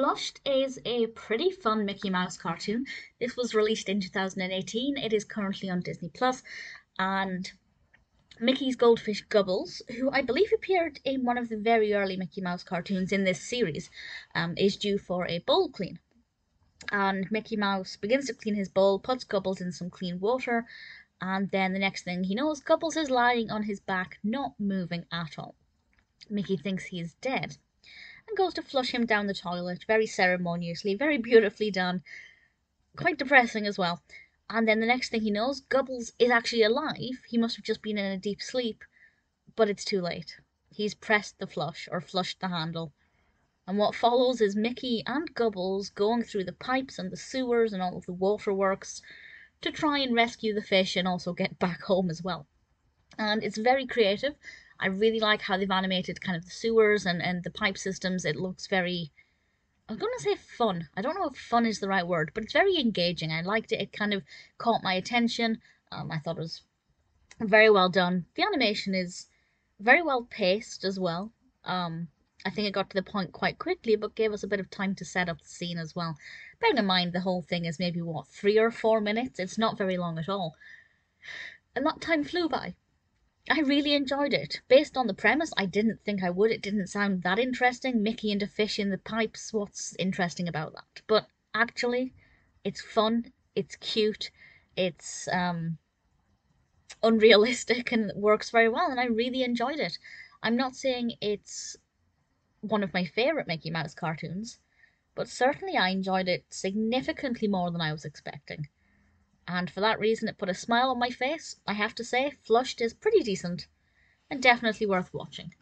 Flushed is a pretty fun Mickey Mouse cartoon. This was released in 2018. It is currently on Disney Plus. And Mickey's goldfish Gubbles, who I believe appeared in one of the very early Mickey Mouse cartoons in this series, um, is due for a bowl clean. And Mickey Mouse begins to clean his bowl, puts Gubbles in some clean water, and then the next thing he knows, Gubbles is lying on his back, not moving at all. Mickey thinks he is dead and goes to flush him down the toilet very ceremoniously, very beautifully done. Quite depressing as well. And then the next thing he knows, Gubbles is actually alive. He must have just been in a deep sleep, but it's too late. He's pressed the flush or flushed the handle. And what follows is Mickey and Gubbles going through the pipes and the sewers and all of the waterworks to try and rescue the fish and also get back home as well. And it's very creative. I really like how they've animated kind of the sewers and, and the pipe systems. It looks very, I'm going to say fun. I don't know if fun is the right word, but it's very engaging. I liked it. It kind of caught my attention. Um, I thought it was very well done. The animation is very well paced as well. Um, I think it got to the point quite quickly, but gave us a bit of time to set up the scene as well. Bearing in mind the whole thing is maybe, what, three or four minutes? It's not very long at all. And that time flew by. I really enjoyed it. Based on the premise, I didn't think I would. It didn't sound that interesting. Mickey and a fish in the pipes, what's interesting about that? But actually, it's fun, it's cute, it's um, unrealistic, and it works very well, and I really enjoyed it. I'm not saying it's one of my favourite Mickey Mouse cartoons, but certainly I enjoyed it significantly more than I was expecting and for that reason it put a smile on my face. I have to say, Flushed is pretty decent and definitely worth watching.